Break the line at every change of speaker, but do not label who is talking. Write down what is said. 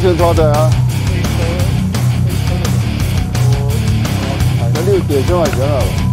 先错对啊，买个六
点钟还行啊。